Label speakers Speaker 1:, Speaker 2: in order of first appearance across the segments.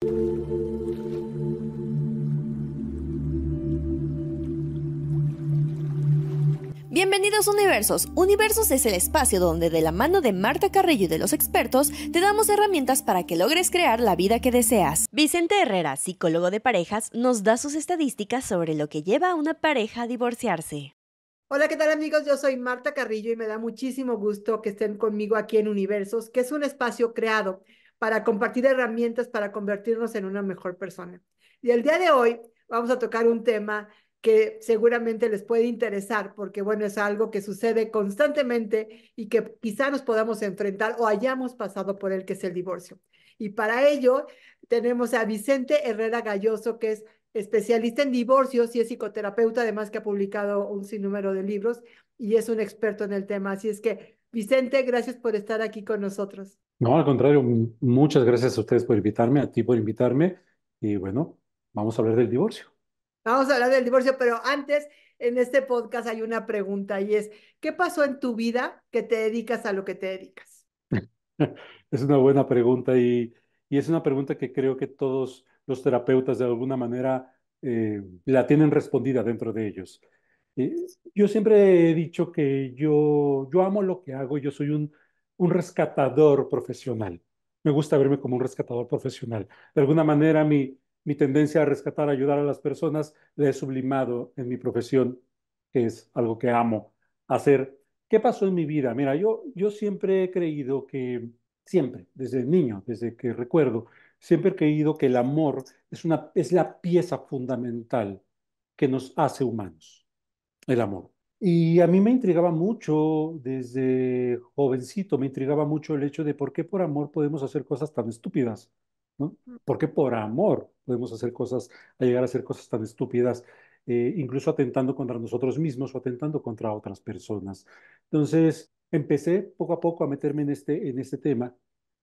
Speaker 1: Bienvenidos Universos. Universos es el espacio donde de la mano de Marta Carrillo y de los expertos te damos herramientas para que logres crear la vida que deseas. Vicente Herrera, psicólogo de parejas, nos da sus estadísticas sobre lo que lleva a una pareja a divorciarse.
Speaker 2: Hola, ¿qué tal amigos? Yo soy Marta Carrillo y me da muchísimo gusto que estén conmigo aquí en Universos, que es un espacio creado para compartir herramientas para convertirnos en una mejor persona. Y el día de hoy vamos a tocar un tema que seguramente les puede interesar, porque bueno, es algo que sucede constantemente y que quizá nos podamos enfrentar o hayamos pasado por él, que es el divorcio. Y para ello tenemos a Vicente Herrera Galloso, que es especialista en divorcios y es psicoterapeuta, además que ha publicado un sinnúmero de libros y es un experto en el tema. Así es que, Vicente, gracias por estar aquí con nosotros.
Speaker 3: No, al contrario, muchas gracias a ustedes por invitarme, a ti por invitarme y bueno, vamos a hablar del divorcio.
Speaker 2: Vamos a hablar del divorcio, pero antes, en este podcast hay una pregunta y es, ¿qué pasó en tu vida que te dedicas a lo que te dedicas?
Speaker 3: Es una buena pregunta y, es una pregunta que creo que todos los terapeutas de alguna manera eh, la tienen respondida dentro de ellos. Eh, yo siempre he dicho que yo, yo amo lo que hago, yo soy un, un rescatador profesional. Me gusta verme como un rescatador profesional. De alguna manera mi, mi tendencia a rescatar, ayudar a las personas, la he sublimado en mi profesión, que es algo que amo hacer. ¿Qué pasó en mi vida? Mira, yo, yo siempre he creído que, siempre, desde niño, desde que recuerdo, siempre he creído que el amor es, una, es la pieza fundamental que nos hace humanos, el amor. Y a mí me intrigaba mucho, desde jovencito, me intrigaba mucho el hecho de por qué por amor podemos hacer cosas tan estúpidas. ¿no? Porque por amor podemos hacer cosas, a llegar a hacer cosas tan estúpidas, eh, incluso atentando contra nosotros mismos o atentando contra otras personas. Entonces, empecé poco a poco a meterme en este, en este tema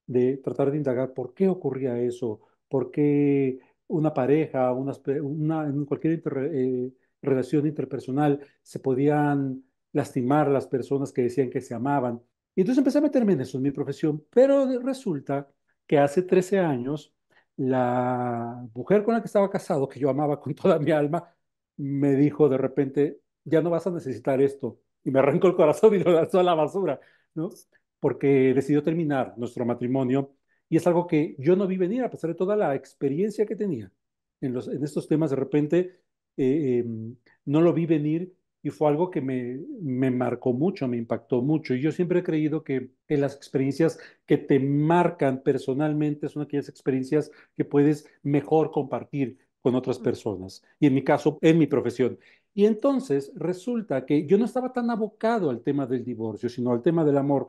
Speaker 3: de tratar de indagar por qué ocurría eso, por qué una pareja, una, en cualquier eh, relación interpersonal se podían lastimar las personas que decían que se amaban. Y entonces empecé a meterme en eso, en mi profesión, pero resulta que hace 13 años la mujer con la que estaba casado, que yo amaba con toda mi alma, me dijo de repente, ya no vas a necesitar esto. Y me arrancó el corazón y lo lanzó a la basura, ¿no? Porque decidió terminar nuestro matrimonio y es algo que yo no vi venir a pesar de toda la experiencia que tenía en, los, en estos temas. De repente eh, em, no lo vi venir y fue algo que me, me marcó mucho, me impactó mucho. Y yo siempre he creído que, en las experiencias que te marcan personalmente son aquellas experiencias que puedes mejor compartir con otras personas. Y en mi caso, en mi profesión. Y entonces resulta que yo no estaba tan abocado al tema del divorcio, sino al tema del amor.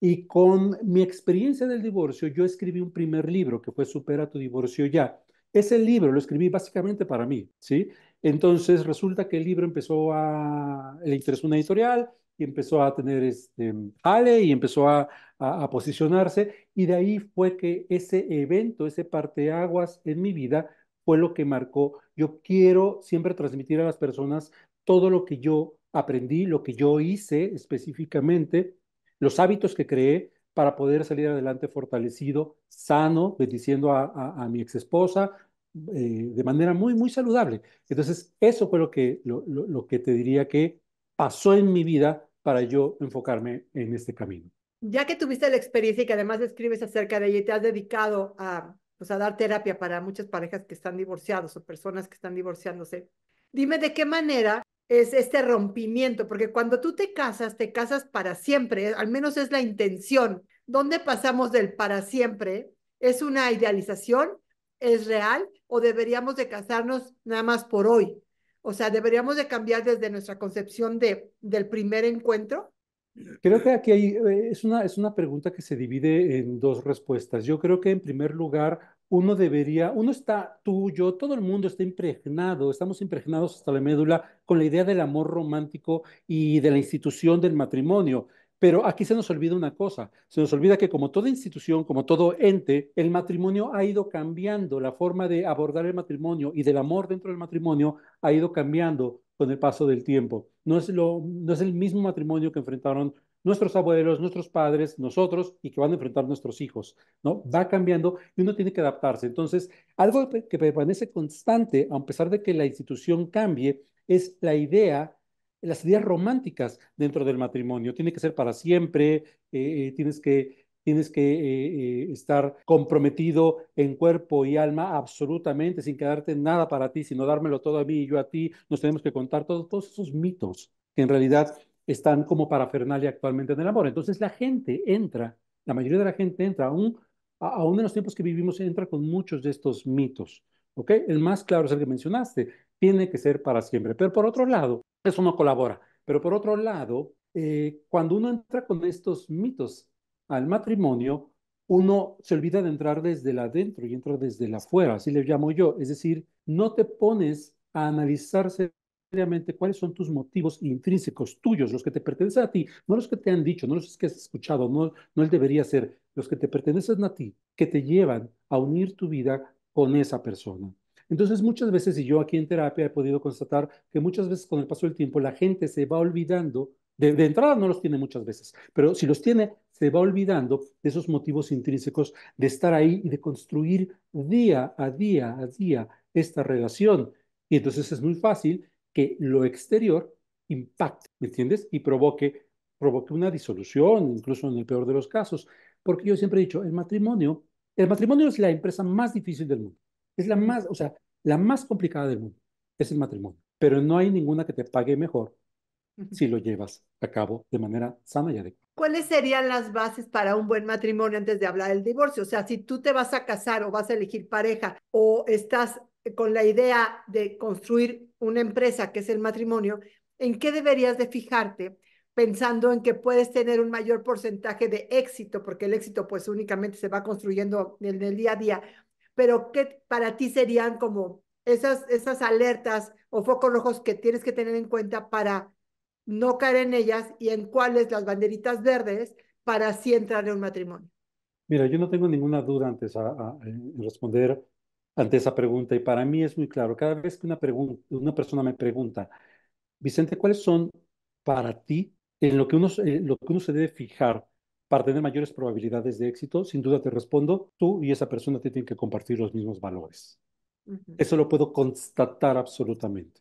Speaker 3: Y con mi experiencia del divorcio, yo escribí un primer libro que fue Supera tu divorcio ya. Ese libro lo escribí básicamente para mí, ¿sí? Entonces resulta que el libro empezó a, le interesó una editorial y empezó a tener este ale y empezó a, posicionarse y de ahí fue que ese evento, ese parteaguas en mi vida fue lo que marcó. Yo quiero siempre transmitir a las personas todo lo que yo aprendí, lo que yo hice específicamente, los hábitos que creé para poder salir adelante fortalecido, sano, bendiciendo a, a, a mi ex esposa, eh, de manera muy, muy saludable. Entonces, eso fue lo que, lo, lo, que te diría que pasó en mi vida para yo enfocarme en este camino.
Speaker 2: Ya que tuviste la experiencia y que además escribes acerca de ella y te has dedicado a, pues, a dar terapia para muchas parejas que están divorciados o personas que están divorciándose, dime de qué manera es este rompimiento, porque cuando tú te casas, te casas para siempre, al menos es la intención. ¿Dónde pasamos del para siempre? ¿Es una idealización? ¿Es real? o deberíamos de casarnos nada más por hoy? O sea, ¿deberíamos de cambiar desde nuestra concepción de, del primer encuentro?
Speaker 3: Creo que aquí hay, eh, es, una, es una pregunta que se divide en dos respuestas. Yo creo que en primer lugar uno debería, uno está, tú, yo, todo el mundo está impregnado, estamos impregnados hasta la médula con la idea del amor romántico y de la institución del matrimonio. Pero aquí se nos olvida una cosa, se nos olvida que como toda institución, como todo ente, el matrimonio ha ido cambiando, la forma de abordar el matrimonio y del amor dentro del matrimonio ha ido cambiando con el paso del tiempo. No es, el mismo matrimonio que enfrentaron nuestros abuelos, nuestros padres, nosotros y que van a enfrentar nuestros hijos, ¿no? Va cambiando y uno tiene que adaptarse. Entonces, algo que permanece constante, a pesar de que la institución cambie, es la idea, las ideas románticas dentro del matrimonio. Tiene que ser para siempre, eh, eh, tienes que tienes que eh, estar comprometido en cuerpo y alma absolutamente, sin quedarte nada para ti, sino dármelo todo a mí y yo a ti. Nos tenemos que contar todos, esos mitos que en realidad están como parafernalia actualmente en el amor. Entonces la gente entra, la mayoría de la gente entra, aún, aún en los tiempos que vivimos, entra con muchos de estos mitos. ¿ok? El más claro es el que mencionaste, tiene que ser para siempre. Pero por otro lado, eso no colabora. Pero por otro lado, eh, cuando uno entra con estos mitos al matrimonio, uno se olvida de entrar desde el adentro y entra desde el afuera, así le llamo yo. Es decir, no te pones a analizarse cuáles son tus motivos intrínsecos tuyos, los que te pertenecen a ti, no los que te han dicho, no los que has escuchado, no, no él debería ser, los que te pertenecen a ti, que te llevan a unir tu vida con esa persona. Entonces, muchas veces, y yo aquí en terapia he podido constatar que muchas veces con el paso del tiempo la gente se va olvidando, de, de entrada no los tiene muchas veces, pero si los tiene, se va olvidando de esos motivos intrínsecos de estar ahí y de construir día a día a día esta relación. Y entonces es muy fácil que lo exterior impacte, ¿me entiendes? Y provoque, provoque una disolución, incluso en el peor de los casos. Porque yo siempre he dicho, el matrimonio, el matrimonio es la empresa más difícil del mundo. Es la más, o sea, la más complicada del mundo. Es el matrimonio. Pero no hay ninguna que te pague mejor si lo llevas a cabo de manera sana y adecuada.
Speaker 2: ¿Cuáles serían las bases para un buen matrimonio antes de hablar del divorcio? O sea, si tú te vas a casar o vas a elegir pareja o estás con la idea de construir una empresa que es el matrimonio, ¿en qué deberías de fijarte? pensando en que puedes tener un mayor porcentaje de éxito, porque el éxito pues únicamente se va construyendo en el día a día, pero ¿qué para ti serían como esas, esas alertas o focos rojos que tienes que tener en cuenta para no caer en ellas y en cuáles las banderitas verdes para así entrar en un matrimonio?
Speaker 3: Mira, yo no tengo ninguna duda antes a, responder ante esa pregunta y para mí es muy claro. Cada vez que una, una persona me pregunta, Vicente, ¿cuáles son para ti en lo que, uno, lo que uno se debe fijar para tener mayores probabilidades de éxito? Sin duda te respondo, tú y esa persona te tienen que compartir los mismos valores. Eso lo puedo constatar absolutamente.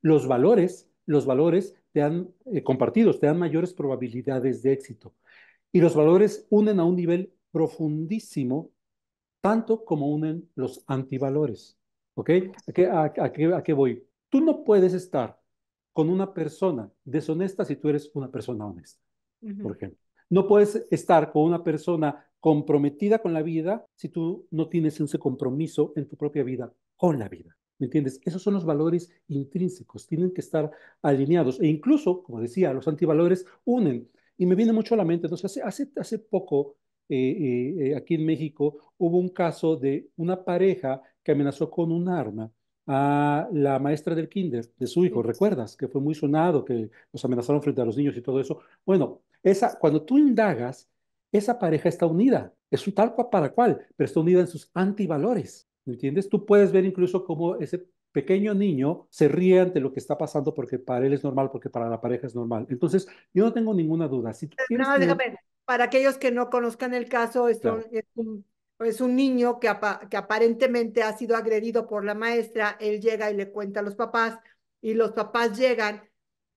Speaker 3: Los valores, los valores te han eh, compartidos, te dan mayores probabilidades de éxito. Y los valores unen a un nivel profundísimo tanto como unen los antivalores. ¿Ok? ¿A qué, a, qué, voy? Tú no puedes estar con una persona deshonesta si tú eres una persona honesta, por ejemplo. No puedes estar con una persona comprometida con la vida si tú no tienes ese compromiso en tu propia vida con la vida. ¿Me entiendes? Esos son los valores intrínsecos, tienen que estar alineados. E incluso, como decía, los antivalores unen. Y me viene mucho a la mente, entonces, hace, hace, hace poco eh, eh, eh, aquí en México hubo un caso de una pareja que amenazó con un arma a la maestra del kinder de su hijo. ¿Recuerdas? Que fue muy sonado, que los amenazaron frente a los niños y todo eso. Bueno, esa, cuando tú indagas, esa pareja está unida. Es un tal para cual, pero está unida en sus antivalores. ¿Me entiendes? Tú puedes ver incluso cómo ese pequeño niño se ríe ante lo que está pasando porque para él es normal, porque para la pareja es normal. Entonces, yo no tengo ninguna duda. Si tú
Speaker 2: no, déjame, para aquellos que no conozcan el caso, es, un, es, un, niño que, que aparentemente ha sido agredido por la maestra, él llega y le cuenta a los papás y los papás llegan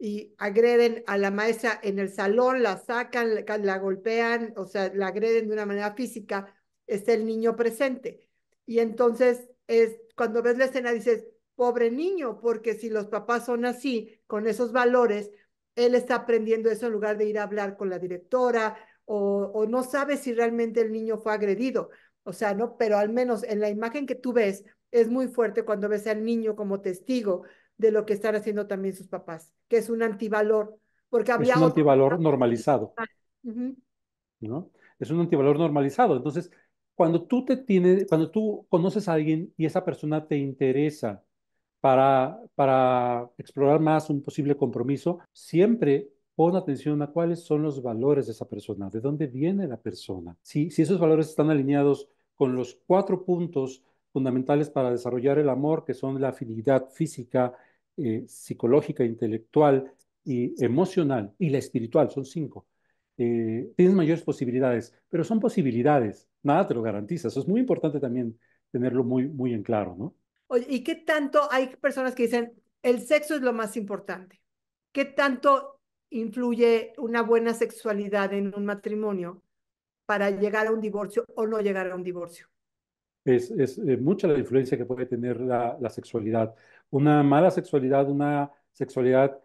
Speaker 2: y agreden a la maestra en el salón, la sacan, la, golpean, o sea, la agreden de una manera física, está el niño presente. Y entonces es cuando ves la escena dices, pobre niño, porque si los papás son así, con esos valores, él está aprendiendo eso en lugar de ir a hablar con la directora o, no sabes si realmente el niño fue agredido. O sea, no, pero al menos en la imagen que tú ves es muy fuerte cuando ves al niño como testigo de lo que están haciendo también sus papás, que es un antivalor. Porque había
Speaker 3: es un antivalor normalizado. ¿no? Es un antivalor normalizado. Entonces, cuando tú te tienes, cuando tú conoces a alguien y esa persona te interesa para, para explorar más un posible compromiso, siempre pon atención a cuáles son los valores de esa persona, de dónde viene la persona. Si, si esos valores están alineados con los cuatro puntos fundamentales para desarrollar el amor, que son la afinidad física, eh, psicológica, intelectual y emocional, y la espiritual, son cinco. eh, tienes mayores posibilidades, pero son posibilidades, nada te lo garantiza. Eso es muy importante también tenerlo muy, muy en claro, ¿no?
Speaker 2: Oye, ¿y qué tanto hay personas que dicen el sexo es lo más importante? ¿Qué tanto influye una buena sexualidad en un matrimonio para llegar a un divorcio o no llegar a un divorcio?
Speaker 3: Es, es eh, mucha la influencia que puede tener la, la, sexualidad. Una mala sexualidad, una sexualidad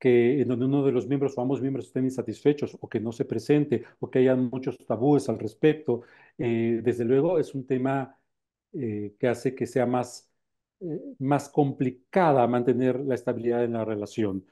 Speaker 3: que, en donde uno de los miembros o ambos miembros estén insatisfechos o que no se presente o que haya muchos tabúes al respecto, eh, desde luego es un tema eh, que hace que sea más, eh, más complicada mantener la estabilidad en la relación.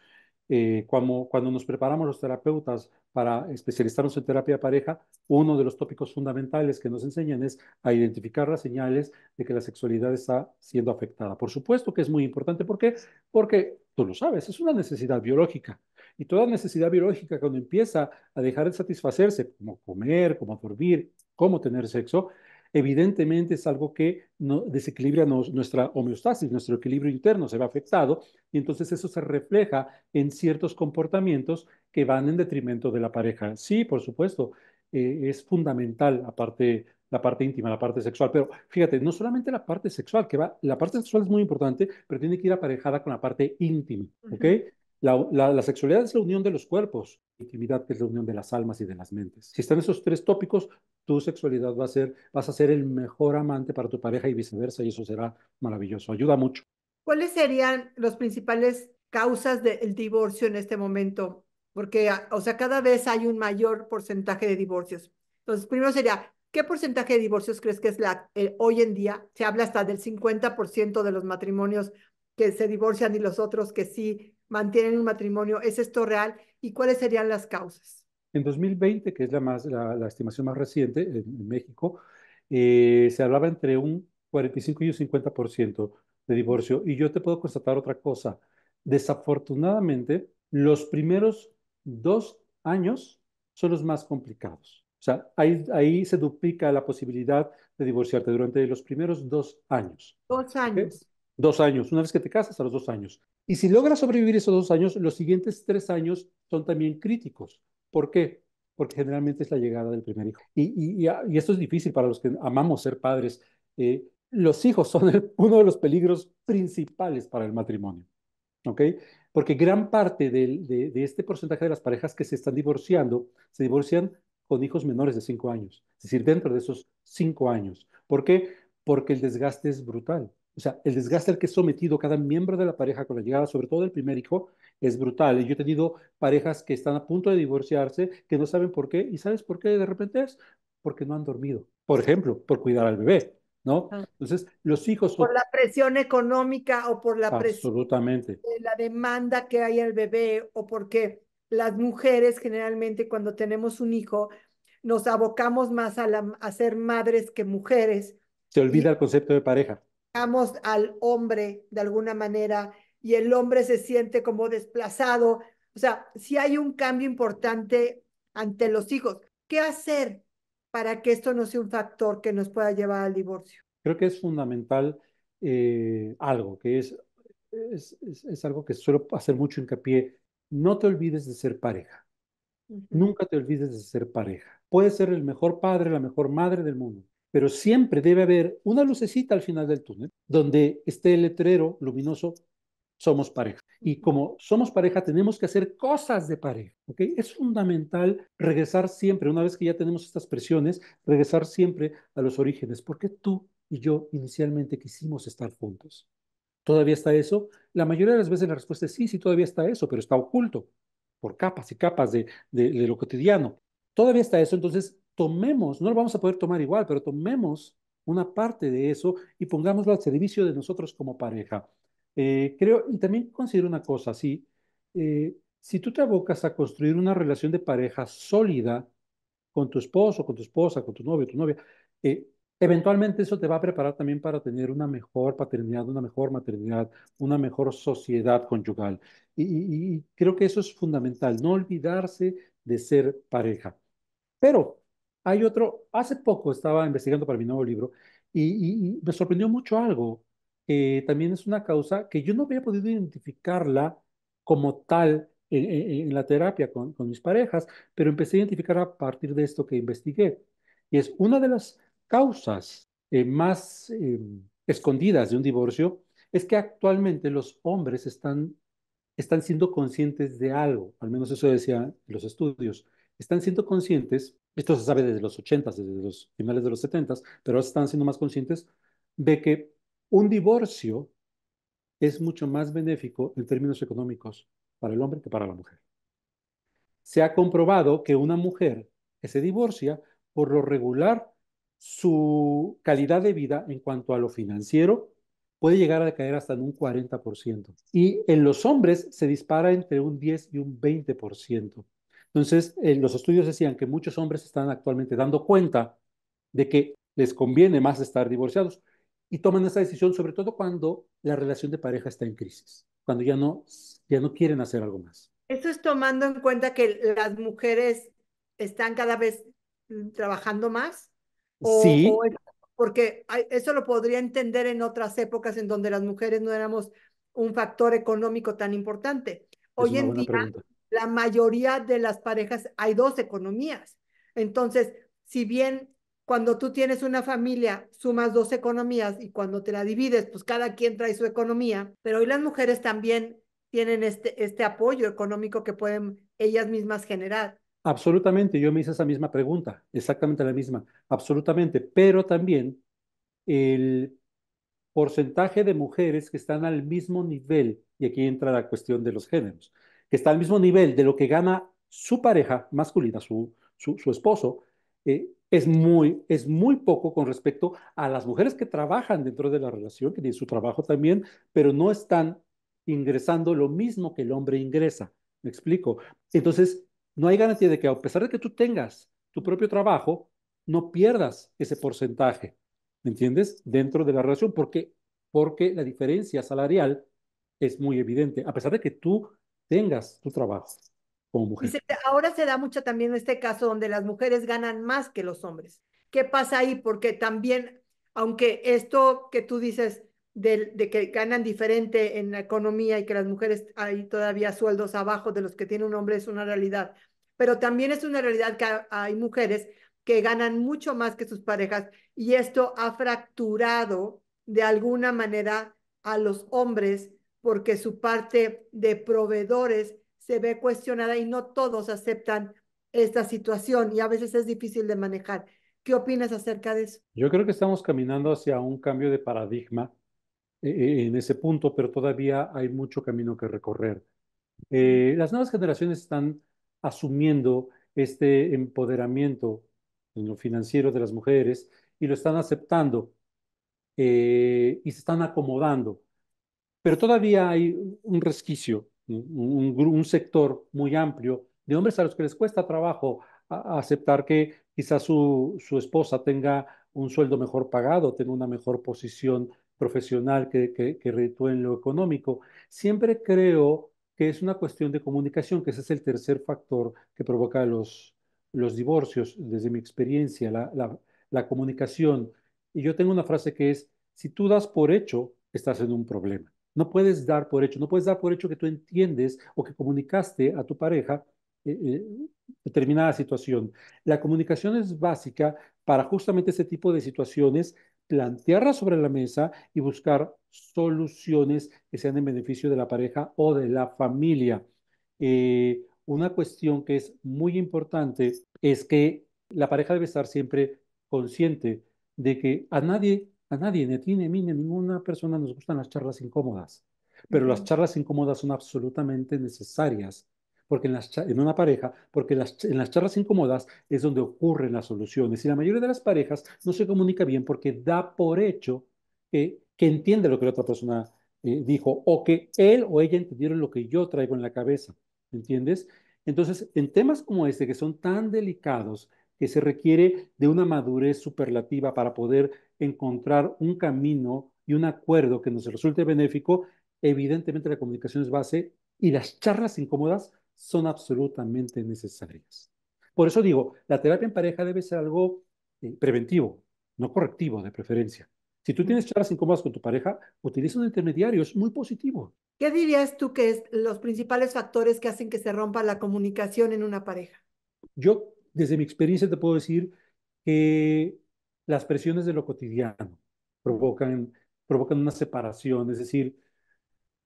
Speaker 3: Cuando, cuando nos preparamos los terapeutas para especializarnos en terapia de pareja, uno de los tópicos fundamentales que nos enseñan es a identificar las señales de que la sexualidad está siendo afectada. Por supuesto que es muy importante. ¿Por qué? Porque tú lo sabes, es una necesidad biológica. Y toda necesidad biológica, cuando empieza a dejar de satisfacerse, como comer, como dormir, como tener sexo, evidentemente es algo que no, desequilibra nos, nuestra homeostasis, nuestro equilibrio interno se ve afectado y entonces eso se refleja en ciertos comportamientos que van en detrimento de la pareja. Sí, por supuesto, eh, es fundamental aparte la parte íntima, la parte sexual, pero fíjate, no solamente la parte sexual, que va, la parte sexual es muy importante, pero tiene que ir aparejada con la parte íntima, ¿ok? Uh -huh. La, la, la, sexualidad es la unión de los cuerpos, la intimidad que es la unión de las almas y de las mentes. Si están esos tres tópicos, tu sexualidad va a ser, vas a ser el mejor amante para tu pareja y viceversa, y eso será maravilloso. Ayuda mucho.
Speaker 2: ¿Cuáles serían las principales causas del divorcio en este momento? Porque, o sea, cada vez hay un mayor porcentaje de divorcios. Entonces, primero sería, ¿qué porcentaje de divorcios crees que es la, eh, hoy en día? Se habla hasta del 50% de los matrimonios que se divorcian y los otros que sí mantienen un matrimonio. ¿Es esto real? ¿Y cuáles serían las causas?
Speaker 3: En 2020, que es la, más, la, la estimación más reciente en, en México, eh, se hablaba entre un 45 y un 50% de divorcio. Y yo te puedo constatar otra cosa. Desafortunadamente, los primeros dos años son los más complicados. O sea, ahí, ahí se duplica la posibilidad de divorciarte durante los primeros dos años.
Speaker 2: Dos años.
Speaker 3: ¿Okay? Dos años, una vez que te casas a los dos años. Y si logras sobrevivir esos dos años, los siguientes tres años son también críticos. ¿Por qué? Porque generalmente es la llegada del primer hijo. Y, y esto es difícil para los que amamos ser padres. Eh, los hijos son uno de los peligros principales para el matrimonio. ¿Ok? Porque gran parte de, este porcentaje de las parejas que se están divorciando, se divorcian con hijos menores de cinco años. Es decir, dentro de esos cinco años. ¿Por qué? Porque el desgaste es brutal. O sea, el desgaste al que es sometido cada miembro de la pareja con la llegada, sobre todo del primer hijo, es brutal. Y yo he tenido parejas que están a punto de divorciarse, que no saben por qué. ¿Y sabes por qué de repente es? Porque no han dormido. Por ejemplo, por cuidar al bebé, ¿no? Entonces, los hijos...
Speaker 2: Por la presión económica o por la
Speaker 3: Absolutamente.
Speaker 2: presión de la demanda que hay al bebé o porque las mujeres generalmente cuando tenemos un hijo nos abocamos más a, la, a ser madres que mujeres.
Speaker 3: Se olvida y... el concepto de pareja
Speaker 2: al hombre de alguna manera y el hombre se siente como desplazado. O sea, si hay un cambio importante ante los hijos, ¿qué hacer para que esto no sea un factor que nos pueda llevar al divorcio?
Speaker 3: Creo que es fundamental eh, algo, que es, es, es, es, algo que suelo hacer mucho hincapié. No te olvides de ser pareja. Uh -huh. Nunca te olvides de ser pareja. Puedes ser el mejor padre, la mejor madre del mundo pero siempre debe haber una lucecita al final del túnel donde esté el letrero luminoso, somos pareja. Y como somos pareja, tenemos que hacer cosas de pareja, ¿ok? Es fundamental regresar siempre, una vez que ya tenemos estas presiones, regresar siempre a los orígenes. ¿Por qué tú y yo inicialmente quisimos estar juntos? ¿Todavía está eso? La mayoría de las veces la respuesta es sí, sí, todavía está eso, pero está oculto por capas y capas de, de, de lo cotidiano. Todavía está eso, entonces tomemos, no lo vamos a poder tomar igual, pero tomemos una parte de eso y pongámoslo al servicio de nosotros como pareja. Eh, creo, y también considero una cosa, sí, eh, si tú te abocas a construir una relación de pareja sólida con tu esposo, con tu esposa, con tu novio, tu novia, eh, eventualmente eso te va a preparar también para tener una mejor paternidad, una mejor maternidad, una mejor sociedad conyugal. Y, y, y creo que eso es fundamental, no olvidarse de ser pareja. Pero hay otro, hace poco estaba investigando para mi nuevo libro y, y, y me sorprendió mucho algo. Eh, también es una causa que yo no había podido identificarla como tal en, la terapia con, con, mis parejas, pero empecé a identificar a partir de esto que investigué. Y es una de las causas eh, más eh, escondidas de un divorcio, es que actualmente los hombres están, están siendo conscientes de algo, al menos eso decían los estudios, están siendo conscientes, esto se sabe desde los 80, desde los finales de los 70, pero ahora están siendo más conscientes de que un divorcio es mucho más benéfico en términos económicos para el hombre que para la mujer. Se ha comprobado que una mujer que se divorcia, por lo regular, su calidad de vida en cuanto a lo financiero puede llegar a caer hasta en un 40%. Y en los hombres se dispara entre un 10 y un 20%. Entonces, eh, los estudios decían que muchos hombres están actualmente dando cuenta de que les conviene más estar divorciados y toman esa decisión, sobre todo cuando la relación de pareja está en crisis, cuando ya no, ya no quieren hacer algo más.
Speaker 2: Eso es tomando en cuenta que las mujeres están cada vez mm, trabajando más.
Speaker 3: sí.
Speaker 2: porque eso lo podría entender en otras épocas en donde las mujeres no éramos un factor económico tan importante. Hoy en día, la mayoría de las parejas hay dos economías. Entonces, si bien cuando tú tienes una familia, sumas dos economías y cuando te la divides, pues cada quien trae su economía, pero hoy las mujeres también tienen este, este apoyo económico que pueden ellas mismas generar.
Speaker 3: Absolutamente, yo me hice esa misma pregunta, exactamente la misma, absolutamente, pero también el porcentaje de mujeres que están al mismo nivel, y aquí entra la cuestión de los géneros, que está al mismo nivel de lo que gana su pareja masculina, su, su, esposo, eh, es muy, es muy poco con respecto a las mujeres que trabajan dentro de la relación, que tienen su trabajo también, pero no están ingresando lo mismo que el hombre ingresa. ¿Me explico? Entonces, no hay garantía de que a pesar de que tú tengas tu propio trabajo, no pierdas ese porcentaje, ¿me entiendes? Dentro de la relación, porque, porque la diferencia salarial es muy evidente, a pesar de que tú tengas tu trabajo
Speaker 2: ahora se da mucho también este caso donde las mujeres ganan más que los hombres. ¿Qué pasa ahí? Porque también, aunque esto que tú dices de, de, que ganan diferente en la economía y que las mujeres hay todavía sueldos abajo de los que tiene un hombre es una realidad, pero también es una realidad que hay mujeres que ganan mucho más que sus parejas y esto ha fracturado de alguna manera a los hombres porque su parte de proveedores se ve cuestionada y no todos aceptan esta situación y a veces es difícil de manejar. ¿Qué opinas acerca de eso?
Speaker 3: Yo creo que estamos caminando hacia un cambio de paradigma eh, eh, en ese punto, pero todavía hay mucho camino que recorrer. Eh, las nuevas generaciones están asumiendo este empoderamiento en lo financiero de las mujeres y lo están aceptando y se están acomodando. Pero todavía hay un resquicio un, sector muy amplio de hombres a los que les cuesta trabajo aceptar que quizás su, su, esposa tenga un sueldo mejor pagado, tenga una mejor posición profesional que, que, que en lo económico. Siempre creo que es una cuestión de comunicación, que ese es el tercer factor que provoca los, los divorcios, desde mi experiencia, la, la, la comunicación. Y yo tengo una frase que es, si tú das por hecho, estás en un problema. No puedes dar por hecho, no puedes dar por hecho que tú entiendes o que comunicaste a tu pareja eh, eh, determinada situación. La comunicación es básica para justamente ese tipo de situaciones, plantearla sobre la mesa y buscar soluciones que sean en beneficio de la pareja o de la familia. Eh, una cuestión que es muy importante es que la pareja debe estar siempre consciente de que a nadie a nadie, ni a ti, ni a mí, ni a ninguna persona nos gustan las charlas incómodas. Pero las charlas incómodas son absolutamente necesarias porque en, las, en una pareja, porque las, en las charlas incómodas es donde ocurren las soluciones. Y la mayoría de las parejas no se comunica bien porque da por hecho que, que entiende lo que la otra persona eh, dijo o que él o ella entendieron lo que yo traigo en la cabeza. ¿Entiendes? Entonces, en temas como este, que son tan delicados, que se requiere de una madurez superlativa para poder encontrar un camino y un acuerdo que nos resulte benéfico, evidentemente la comunicación es base y las charlas incómodas son absolutamente necesarias. Por eso digo, la terapia en pareja debe ser algo eh, preventivo, no correctivo de preferencia. Si tú tienes charlas incómodas con tu pareja, utiliza un intermediario, es muy positivo.
Speaker 2: ¿Qué dirías tú que es los principales factores que hacen que se rompa la comunicación en una pareja?
Speaker 3: Yo, desde mi experiencia, te puedo decir que las presiones de lo cotidiano provocan, provocan una separación, es decir,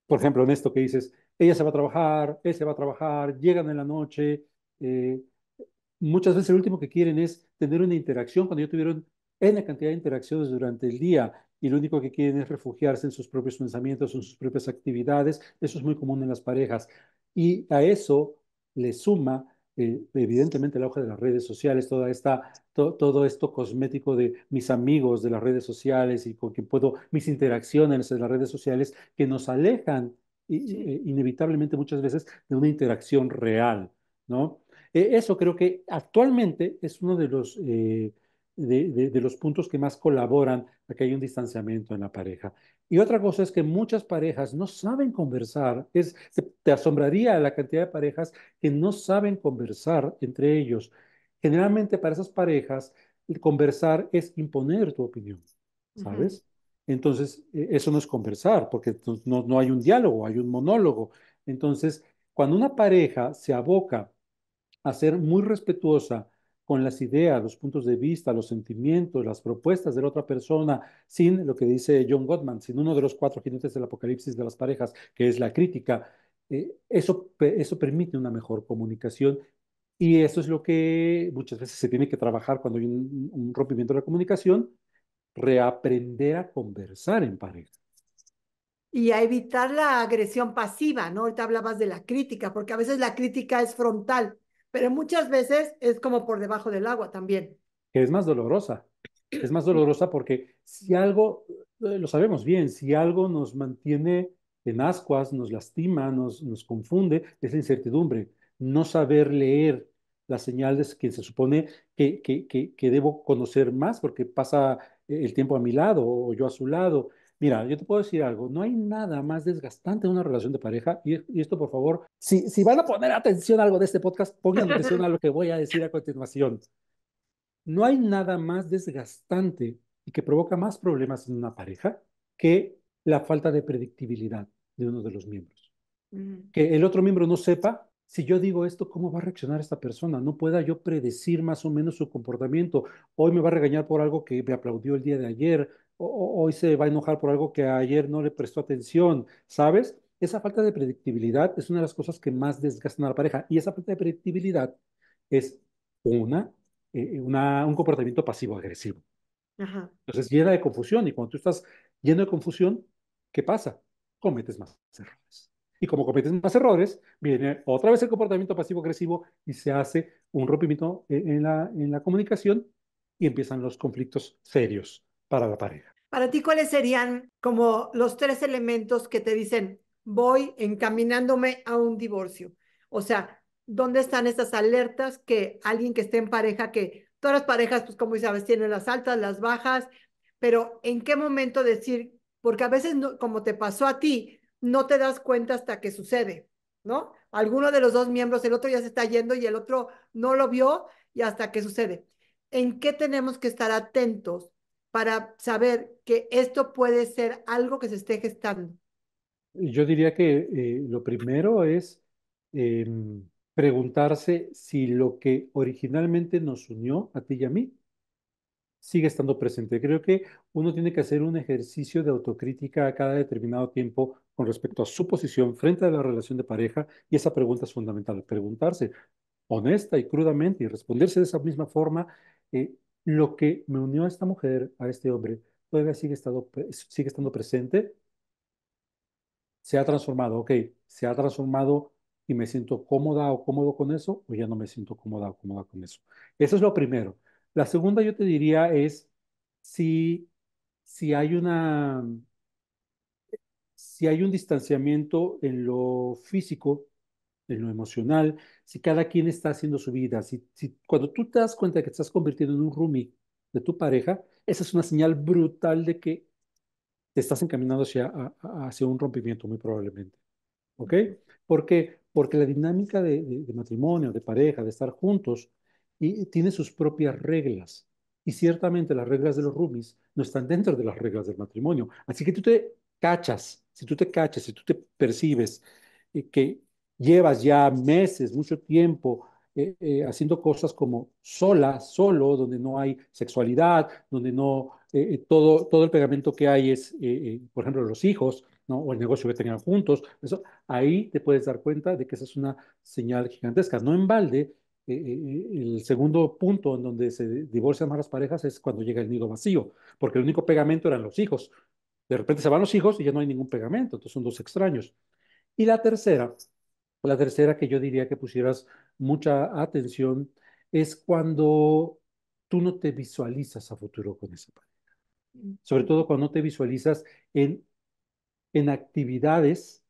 Speaker 3: por ejemplo, en esto que dices, ella se va a trabajar, él se va a trabajar, llegan en la noche, eh, muchas veces el último que quieren es tener una interacción cuando ya tuvieron N cantidad de interacciones durante el día y lo único que quieren es refugiarse en sus propios pensamientos, en sus propias actividades. Eso es muy común en las parejas. Y a eso le suma, eh, evidentemente, el auge de las redes sociales, toda esta, todo esto cosmético de mis amigos de las redes sociales y con quien puedo, mis interacciones en las redes sociales, que nos alejan eh, inevitablemente muchas veces de una interacción real, ¿no? E, eso creo que actualmente es uno de los, eh, de, los puntos que más colaboran a que haya un distanciamiento en la pareja. Y otra cosa es que muchas parejas no saben conversar. Es, te, asombraría la cantidad de parejas que no saben conversar entre ellos. Generalmente para esas parejas, conversar es imponer tu opinión, ¿sabes? Entonces, e, eso no es conversar, porque no, no hay un diálogo, hay un monólogo. Entonces, cuando una pareja se aboca a ser muy respetuosa con las ideas, los puntos de vista, los sentimientos, las propuestas de la otra persona, sin lo que dice John Gottman, sin uno de los cuatro jinetes del apocalipsis de las parejas, que es la crítica. Eh, eso, eso permite una mejor comunicación y eso es lo que muchas veces se tiene que trabajar cuando hay un, un rompimiento de la comunicación, reaprender a conversar en pareja
Speaker 2: y a evitar la agresión pasiva, ¿no? Ahorita hablabas de la crítica, porque a veces la crítica es frontal, pero muchas veces es como por debajo del agua también.
Speaker 3: Que es más dolorosa. Es más dolorosa porque si algo, eh, lo sabemos bien, si algo nos mantiene en ascuas, nos lastima, nos, nos confunde, es la incertidumbre. No saber leer las señales que se supone que, que, que, que debo conocer más porque pasa el tiempo a mi lado o yo a su lado Mira, yo te puedo decir algo, no hay nada más desgastante en una relación de pareja, y, esto por favor, si, si van a poner atención a algo de este podcast, pongan atención a lo que voy a decir a continuación. No hay nada más desgastante y que provoca más problemas en una pareja que la falta de predictibilidad de uno de los miembros. Que el otro miembro no sepa si yo digo esto, ¿cómo va a reaccionar esta persona? No pueda yo predecir más o menos su comportamiento. Hoy me va a regañar por algo que me aplaudió el día de ayer hoy se va a enojar por algo que ayer no le prestó atención, ¿sabes? Esa falta de predictibilidad es una de las cosas que más desgastan a la pareja y esa falta de predictibilidad es una, eh, una un comportamiento pasivo-agresivo. Entonces llena de confusión y cuando tú estás lleno de confusión, ¿qué pasa? Cometes más errores. Y como cometes más errores, viene otra vez el comportamiento pasivo-agresivo y se hace un rompimiento en la, en la comunicación y empiezan los conflictos serios para la pareja.
Speaker 2: Para ti, ¿cuáles serían como los tres elementos que te dicen, voy encaminándome a un divorcio? O sea, ¿dónde están estas alertas que alguien que esté en pareja, que todas las parejas, pues como sabes, tienen las altas, las bajas, pero ¿en qué momento decir? Porque a veces, como te pasó a ti, no te das cuenta hasta que sucede, ¿no? Alguno de los dos miembros, el otro ya se está yendo y el otro no lo vio y hasta que sucede. ¿En qué tenemos que estar atentos para saber que esto puede ser algo que se esté gestando?
Speaker 3: Yo diría que eh, lo primero es em, preguntarse si lo que originalmente nos unió a ti y a mí sigue estando presente. Creo que uno tiene que hacer un ejercicio de autocrítica a cada determinado tiempo con respecto a su posición frente a la relación de pareja y esa pregunta es fundamental. Preguntarse honesta y crudamente y responderse de esa misma forma. Eh, lo que me unió a esta mujer, a este hombre, todavía sigue, estado, sigue estando presente, se ha transformado, ok, se ha transformado y me siento cómoda o cómodo con eso, o ya no me siento cómoda o cómoda con eso. Eso es lo primero. La segunda yo te diría es si, si hay una, si hay un distanciamiento en lo físico, en lo emocional, si cada quien está haciendo su vida, si, si cuando tú te das cuenta de que te estás convirtiendo en un roomie de tu pareja, esa es una señal brutal de que te estás encaminando hacia, hacia un rompimiento muy probablemente. ¿Ok? ¿Por qué? Porque la dinámica de, de, matrimonio, de pareja, de estar juntos, y, tiene sus propias reglas. Y ciertamente las reglas de los roomies no están dentro de las reglas del matrimonio. Así que tú te cachas, si tú te cachas, si tú te percibes eh, que llevas ya meses, mucho tiempo eh, eh, haciendo cosas como sola, solo, donde no hay sexualidad, donde no, eh, todo, todo el pegamento que hay es, por ejemplo, los hijos, ¿no? o el negocio que tengan juntos, eso, ahí te puedes dar cuenta de que esa es una señal gigantesca. No en balde, el segundo punto en donde se divorcian más las parejas es cuando llega el nido vacío, porque el único pegamento eran los hijos. De repente se van los hijos y ya no hay ningún pegamento, entonces son dos extraños. Y la tercera, la tercera que yo diría que pusieras mucha atención es cuando tú no te visualizas a futuro con esa pareja. Sobre todo cuando no te visualizas en, en actividades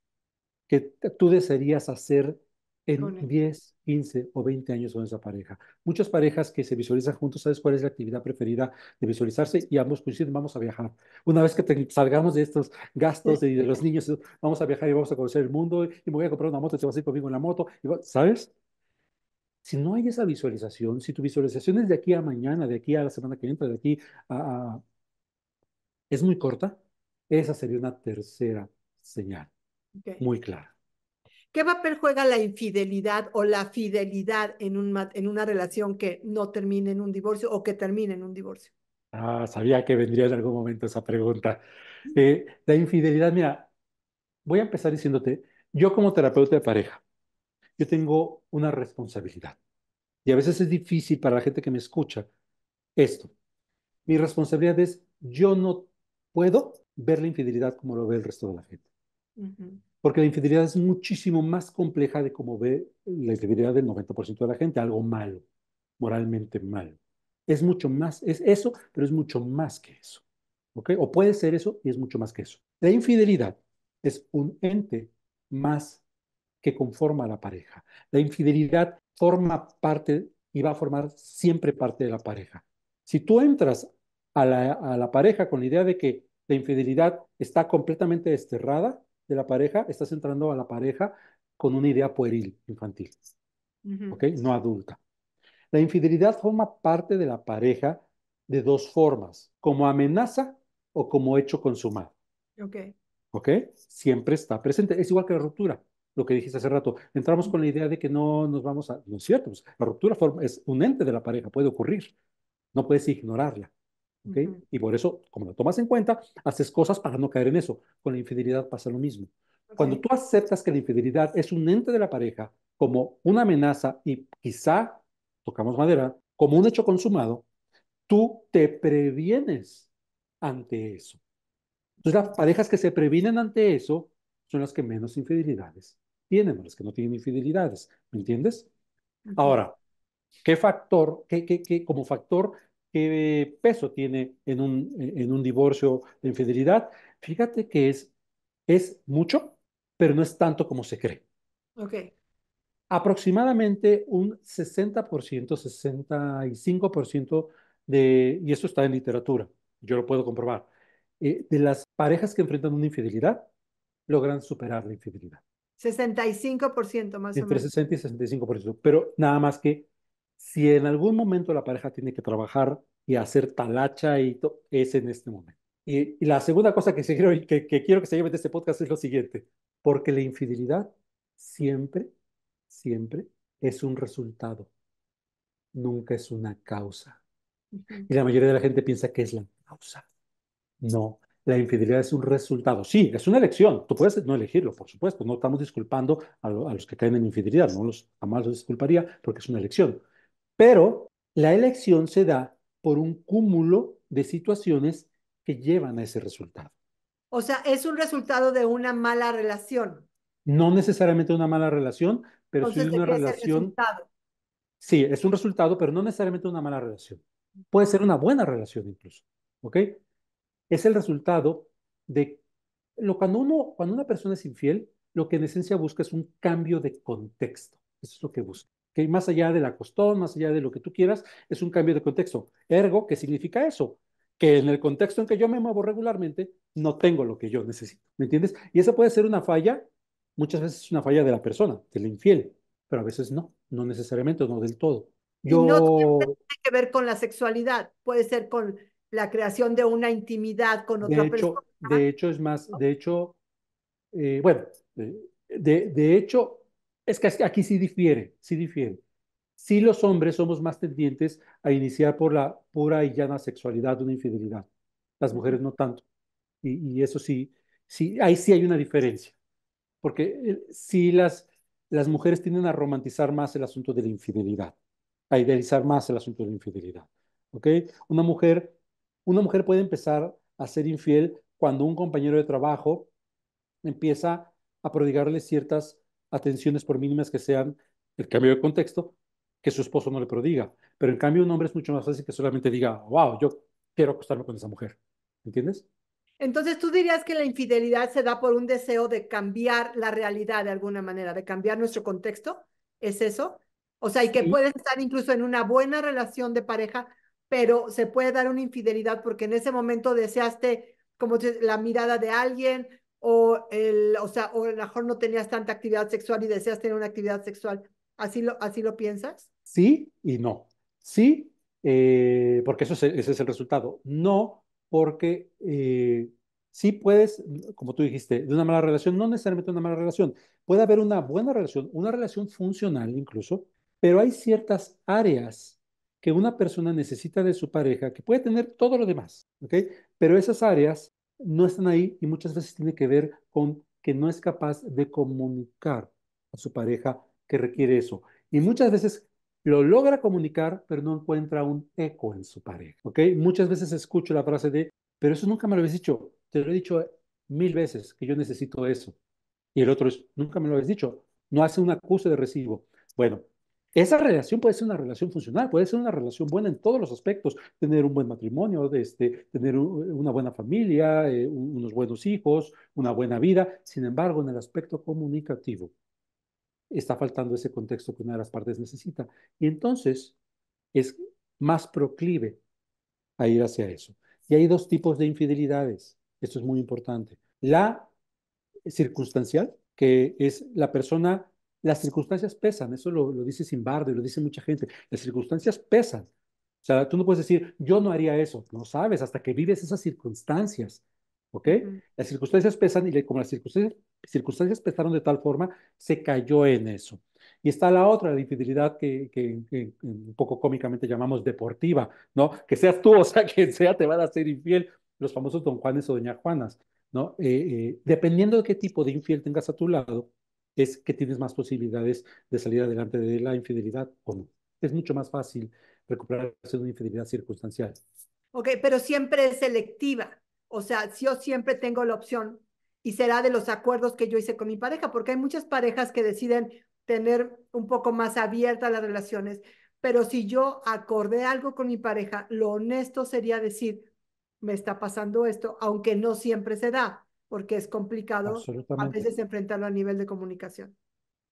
Speaker 3: que tú desearías hacer en 10, 15 o 20 años con esa pareja. Muchas parejas que se visualizan juntos, ¿sabes cuál es la actividad preferida de visualizarse? Y ambos coinciden, vamos a viajar. Una vez que salgamos de estos gastos y de los niños, vamos a viajar y vamos a conocer el mundo y me voy a comprar una moto, te vas a ir conmigo en la moto, ¿sabes? Si no hay esa visualización, si tu visualización es de aquí a mañana, de aquí a la semana que entra, de aquí a... a es muy corta, esa sería una tercera señal, muy clara.
Speaker 2: ¿Qué papel juega la infidelidad o la fidelidad en, un, en una relación que no termine en un divorcio o que termine en un divorcio?
Speaker 3: Ah, sabía que vendría en algún momento esa pregunta. Eh, la infidelidad, mira, voy a empezar diciéndote, yo como terapeuta de pareja, yo tengo una responsabilidad. Y a veces es difícil para la gente que me escucha esto. Mi responsabilidad es, yo no puedo ver la infidelidad como lo ve el resto de la gente. Porque la infidelidad es muchísimo más compleja de cómo ve la infidelidad del 90% de la gente, algo malo, moralmente malo. Es mucho más, es eso, pero es mucho más que eso. ¿Ok? O puede ser eso y es mucho más que eso. La infidelidad es un ente más que conforma a la pareja. La infidelidad forma parte y va a formar siempre parte de la pareja. Si tú entras a la, a la pareja con la idea de que la infidelidad está completamente desterrada, de la pareja, estás entrando a la pareja con una idea pueril, infantil, ¿ok? No adulta. La infidelidad forma parte de la pareja de dos formas, como amenaza o como hecho consumado.
Speaker 2: Ok.
Speaker 3: ¿Ok? Siempre está presente. Es igual que la ruptura, lo que dijiste hace rato. Entramos con la idea de que no nos vamos a... No es cierto, pues, la ruptura es un ente de la pareja, puede ocurrir. No puedes ignorarla. Y por eso, como lo tomas en cuenta, haces cosas para no caer en eso. Con la infidelidad pasa lo mismo. Cuando tú aceptas que la infidelidad es un ente de la pareja, como una amenaza y quizá, tocamos madera, como un hecho consumado, tú te previenes ante eso. Entonces, las parejas que se previenen ante eso son las que menos infidelidades tienen, las que no tienen infidelidades. ¿Me entiendes? Ahora, ¿qué factor, qué, qué, qué, como factor qué peso tiene en un, en un divorcio de infidelidad, fíjate que es, es mucho, pero no es tanto como se cree.
Speaker 2: Ok.
Speaker 3: Aproximadamente un 60%, 65% de, y esto está en literatura, yo lo puedo comprobar, eh, de las parejas que enfrentan una infidelidad logran superar la infidelidad.
Speaker 2: 65% más
Speaker 3: Entre o menos. Entre 60 y 65%, pero nada más que si en algún momento la pareja tiene que trabajar y hacer talacha y todo, es en este momento. Y, la segunda cosa que, quiero, que, que quiero que se lleve de este podcast es lo siguiente, porque la infidelidad siempre, siempre es un resultado, nunca es una causa. Y la mayoría de la gente piensa que es la causa. No, la infidelidad es un resultado. Sí, es una elección. Tú puedes no elegirlo, por supuesto. No estamos disculpando a, a los que caen en infidelidad. No los jamás los disculparía porque es una elección. Pero la elección se da por un cúmulo de situaciones que llevan a ese resultado.
Speaker 2: O sea, es un resultado de una mala relación.
Speaker 3: No necesariamente una mala relación, pero sí una relación. Sí, es un resultado, pero no necesariamente una mala relación. Puede ser una buena relación incluso. ¿Ok? Es el resultado de lo cuando uno, cuando una persona es infiel, lo que en esencia busca es un cambio de contexto. Eso es lo que busca que más allá del acostón, más allá de lo que tú quieras, es un cambio de contexto. Ergo, ¿qué significa eso? Que en el contexto en que yo me muevo regularmente, no tengo lo que yo necesito. ¿Me entiendes? Y esa puede ser una falla, muchas veces es una falla de la persona, del infiel, pero a veces no, no necesariamente, no del todo.
Speaker 2: Yo... Y no tiene que ver con la sexualidad, puede ser con la creación de una intimidad con otra
Speaker 3: de hecho,
Speaker 2: persona.
Speaker 3: De hecho, es más, de hecho, eh, bueno, de, de hecho, es que aquí sí difiere, sí difiere. Sí los hombres somos más tendientes a iniciar por la pura y llana sexualidad de una infidelidad. Las mujeres no tanto. Y, eso sí, sí, ahí sí hay una diferencia. Porque eh, sí las, las mujeres tienden a romantizar más el asunto de la infidelidad, a idealizar más el asunto de la infidelidad. ¿Ok? Una mujer, una mujer puede empezar a ser infiel cuando un compañero de trabajo empieza a prodigarle ciertas atenciones por mínimas que sean el cambio de contexto, que su esposo no le prodiga. Pero en cambio un hombre es mucho más fácil que solamente diga, wow, yo quiero acostarme con esa mujer. ¿Entiendes?
Speaker 2: Entonces, ¿tú dirías que la infidelidad se da por un deseo de cambiar la realidad de alguna manera, de cambiar nuestro contexto? ¿Es eso? O sea, y que puedes estar incluso en una buena relación de pareja, pero se puede dar una infidelidad porque en ese momento deseaste como la mirada de alguien o el, o sea, o a lo mejor no tenías tanta actividad sexual y deseas tener una actividad sexual. ¿Así lo, así lo piensas?
Speaker 3: Sí y no. Sí, eh, porque eso ese es el resultado. No, porque eh, sí puedes, como tú dijiste, de una mala relación, no necesariamente una mala relación, puede haber una buena relación, una relación funcional incluso, pero hay ciertas áreas que una persona necesita de su pareja que puede tener todo lo demás, ¿ok? Pero esas áreas no están ahí y muchas veces tiene que ver con que no es capaz de comunicar a su pareja que requiere eso. Y muchas veces lo logra comunicar, pero no encuentra un eco en su pareja. ¿Ok? Muchas veces escucho la frase de, pero eso nunca me lo habías dicho. Te lo he dicho mil veces que yo necesito eso. Y el otro es, nunca me lo habías dicho. No hace un acuse de recibo. Bueno, esa relación puede ser una relación funcional, puede ser una relación buena en todos los aspectos, tener un buen matrimonio, este, tener una buena familia, eh, unos buenos hijos, una buena vida. Sin embargo, en el aspecto comunicativo, está faltando ese contexto que una de las partes necesita. Y entonces es más proclive a ir hacia eso. Y hay dos tipos de infidelidades. Esto es muy importante. La circunstancial, que es la persona, las circunstancias pesan, eso lo, lo dice Simbardo y lo dice mucha gente, las circunstancias pesan. O sea, tú no puedes decir, yo no haría eso, no sabes, hasta que vives esas circunstancias. ¿Ok? Las circunstancias pesan y como las circunstancias, circunstancias pesaron de tal forma, se cayó en eso. Y está la otra, la infidelidad que, que, un poco cómicamente llamamos deportiva, ¿no? Que seas tú, o sea, quien sea, te van a hacer infiel, los famosos don Juanes o doña Juanas, ¿no? Eh, eh, dependiendo de qué tipo de infiel tengas a tu lado, es que tienes más posibilidades de salir adelante de la infidelidad o no. Es mucho más fácil recuperarse de una infidelidad circunstancial.
Speaker 2: Ok, pero siempre es selectiva. O sea, yo siempre tengo la opción y será de los acuerdos que yo hice con mi pareja, porque hay muchas parejas que deciden tener un poco más abiertas las relaciones, pero si yo acordé algo con mi pareja, lo honesto sería decir, me está pasando esto, aunque no siempre se da, porque es complicado a veces enfrentarlo a nivel de comunicación.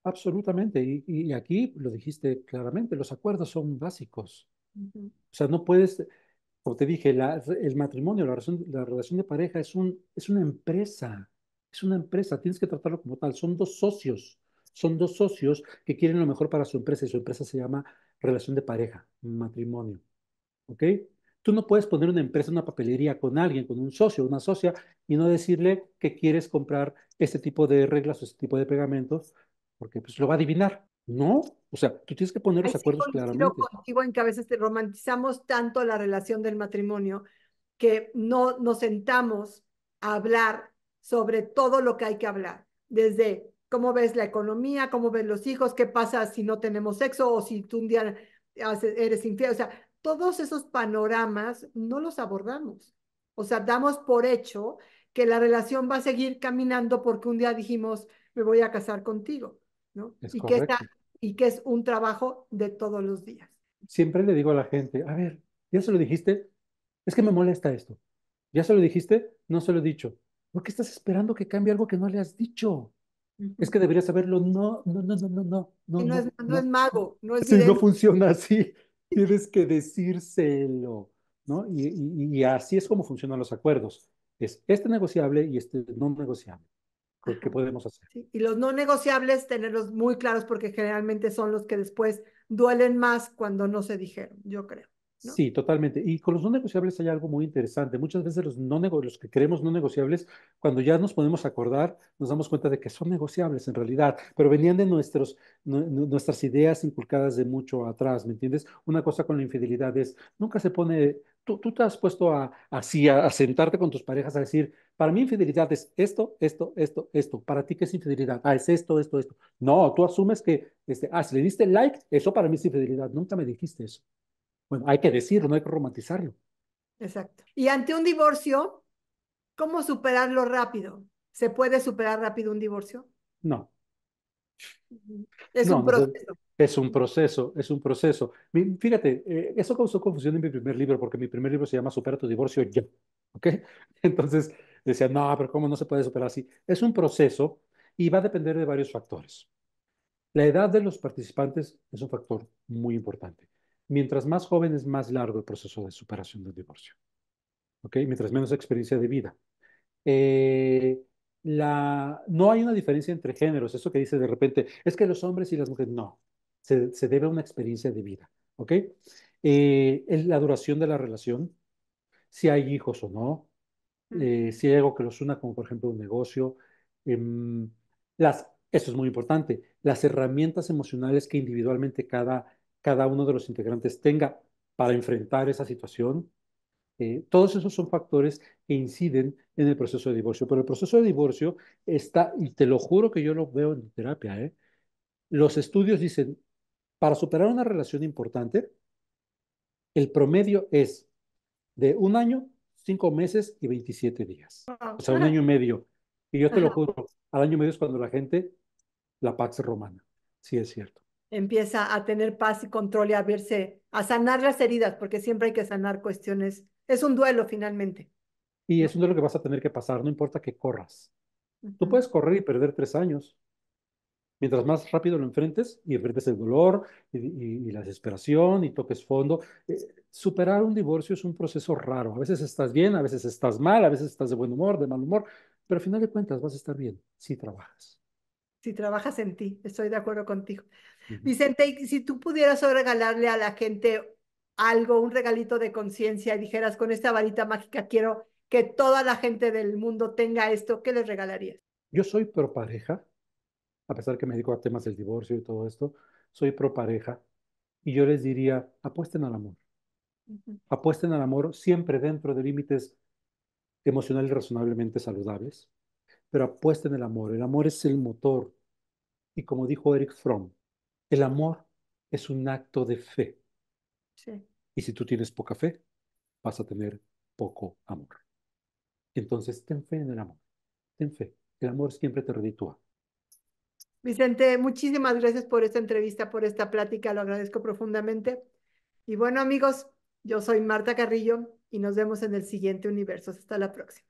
Speaker 3: Absolutamente, y, aquí lo dijiste claramente, los acuerdos son básicos. O sea, no puedes, como te dije, el matrimonio, la relación, la relación de pareja es, un, es una empresa, es una empresa, tienes que tratarlo como tal, son dos socios, son dos socios que quieren lo mejor para su empresa y su empresa se llama relación de pareja, matrimonio, ¿ok? Tú no puedes poner una empresa, una papelería con alguien, con un socio, una socia, y no decirle que quieres comprar este tipo de reglas o este tipo de pegamentos, porque pues lo va a adivinar. No, o sea, tú tienes que poner los acuerdos claramente.
Speaker 2: contigo en que a veces te romantizamos tanto la relación del matrimonio que no nos sentamos a hablar sobre todo lo que hay que hablar, desde cómo ves la economía, cómo ves los hijos, qué pasa si no tenemos sexo o si tú un día eres infiel, o sea, todos esos panoramas no los abordamos. O sea, damos por hecho que la relación va a seguir caminando porque un día dijimos, me voy a casar contigo, ¿no? y que y que es un trabajo de todos los días.
Speaker 3: Siempre le digo a la gente, a ver, ya se lo dijiste, es que me molesta esto. ¿Ya se lo dijiste? No se lo he dicho. ¿Por qué estás esperando que cambie algo que no le has dicho? Es que deberías saberlo. No, no, no, no, no, no.
Speaker 2: no,
Speaker 3: no,
Speaker 2: es, no, es mago, no es
Speaker 3: sí, no funciona así. Tienes que decírselo, ¿no? Y, así es como funcionan los acuerdos. Es este negociable y este no negociable. ¿Qué podemos hacer?
Speaker 2: y los no negociables, tenerlos muy claros porque generalmente son los que después duelen más cuando no se dijeron, yo creo.
Speaker 3: Sí, totalmente. Y con los no negociables hay algo muy interesante. Muchas veces los, no nego- los que creemos no negociables, cuando ya nos podemos acordar, nos damos cuenta de que son negociables en realidad, pero venían de nuestros, nu- nu- nuestras ideas inculcadas de mucho atrás, ¿me entiendes? Una cosa con la infidelidad es, nunca se pone, tú, tú te has puesto a, así, a, a sentarte con tus parejas a decir, para mí infidelidad es esto, esto, esto, esto. ¿Para ti qué es infidelidad? Ah, es esto, esto, esto. No, tú asumes que, este, ah, si le diste like, eso para mí es infidelidad. Nunca me dijiste eso. Bueno, hay que decirlo, no hay que romantizarlo.
Speaker 2: Exacto. Y ante un divorcio, ¿cómo superarlo rápido? ¿Se puede superar rápido un divorcio?
Speaker 3: No,
Speaker 2: Es
Speaker 3: no,
Speaker 2: un proceso.
Speaker 3: es un proceso, es un proceso. Fíjate, eh, eso causó confusión en mi primer libro, porque mi primer libro se llama Supera tu divorcio ya, ¿ok? Entonces decía, no, pero ¿cómo no se puede superar así? Es un proceso y va a depender de varios factores. La edad de los participantes es un factor muy importante. Mientras más joven es más largo el proceso de superación del divorcio, ¿ok? Mientras menos experiencia de vida. Eh, la, no hay una diferencia entre géneros, eso que dice de repente, es que los hombres y las mujeres, no, se, se debe a una experiencia de vida, ¿ok? Eh, es la duración de la relación, si hay hijos o no, eh, si hay algo que los una, como por ejemplo un negocio, em, las, esto es muy importante, las herramientas emocionales que individualmente cada, cada uno de los integrantes tenga para enfrentar esa situación, eh, todos esos son factores que inciden en el proceso de divorcio, pero el proceso de divorcio está, y te lo juro que yo lo veo en terapia, ¿eh? Los estudios dicen, para superar una relación importante, el promedio es de un año, cinco meses y 27 días. O sea, un año y medio. Y yo te lo juro, al año y medio es cuando la gente, la Pax Romana. Sí, es cierto.
Speaker 2: Empieza a tener paz y control y a verse, a sanar las heridas, porque siempre hay que sanar cuestiones. Es un duelo finalmente.
Speaker 3: Y es un duelo que vas a tener que pasar, no importa que corras. Tú puedes correr y perder tres años. Mientras más rápido lo enfrentes y enfrentes el dolor y, y- y la desesperación y toques fondo, eh, superar un divorcio es un proceso raro. A veces estás bien, a veces estás mal, a veces estás de buen humor, de mal humor, pero al final de cuentas vas a estar bien si trabajas.
Speaker 2: Si trabajas en ti, estoy de acuerdo contigo. Vicente, y si tú pudieras regalarle a la gente algo, un regalito de conciencia y dijeras, con esta varita mágica quiero que toda la gente del mundo tenga esto, ¿qué les regalarías?
Speaker 3: Yo soy pro pareja, a pesar que me dedico a temas del divorcio y todo esto, soy pro pareja y yo les diría, apuesten al amor. Apuesten al amor siempre dentro de límites emocionales razonablemente saludables, pero apuesten el amor. El amor es el motor. Y como dijo Eric Fromm, el amor es un acto de fe.
Speaker 2: Sí.
Speaker 3: Y si tú tienes poca fe, vas a tener poco amor. Entonces, ten fe en el amor. Ten fe. El amor siempre te reditúa.
Speaker 2: Vicente, muchísimas gracias por esta entrevista, por esta plática, lo agradezco profundamente. Y bueno, amigos, yo soy Marta Carrillo y nos vemos en el siguiente universo. Hasta la próxima.